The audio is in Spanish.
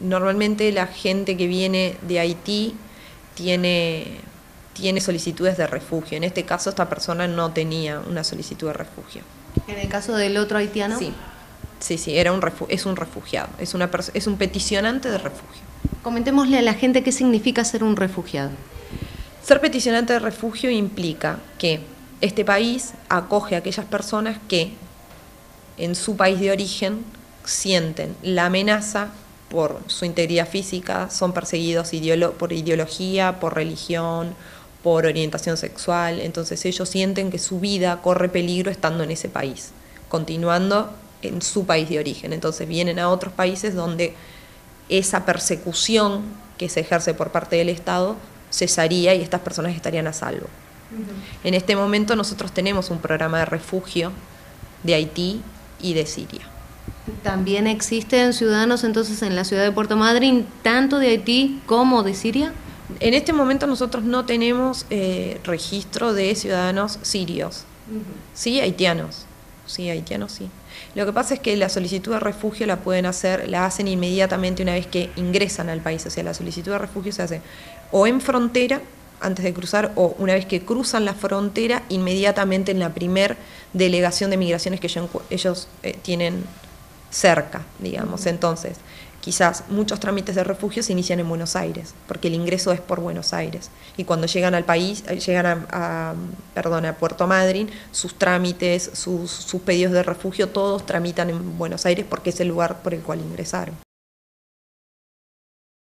normalmente la gente que viene de Haití tiene, tiene solicitudes de refugio. En este caso esta persona no tenía una solicitud de refugio. ¿En el caso del otro haitiano? Sí, sí, sí, era un es un refugiado, es, una es un peticionante de refugio. Comentémosle a la gente qué significa ser un refugiado. Ser peticionante de refugio implica que este país acoge a aquellas personas que en su país de origen sienten la amenaza por su integridad física, son perseguidos por ideología, por religión, por orientación sexual, entonces ellos sienten que su vida corre peligro estando en ese país, continuando en su país de origen. Entonces vienen a otros países donde esa persecución que se ejerce por parte del Estado cesaría y estas personas estarían a salvo. En este momento nosotros tenemos un programa de refugio de Haití y de Siria. ¿También existen ciudadanos entonces en la ciudad de Puerto Madryn, tanto de Haití como de Siria? En este momento nosotros no tenemos eh, registro de ciudadanos sirios, sí haitianos, sí haitianos sí. Lo que pasa es que la solicitud de refugio la pueden hacer, la hacen inmediatamente una vez que ingresan al país, o sea, la solicitud de refugio se hace o en frontera antes de cruzar o una vez que cruzan la frontera, inmediatamente en la primer delegación de migraciones que ellos, eh, tienen cerca, digamos. Entonces, quizás muchos trámites de refugio se inician en Buenos Aires, porque el ingreso es por Buenos Aires. Y cuando llegan al país, eh, llegan a, perdón, a Puerto Madryn, sus trámites, sus, sus pedidos de refugio, todos tramitan en Buenos Aires porque es el lugar por el cual ingresaron.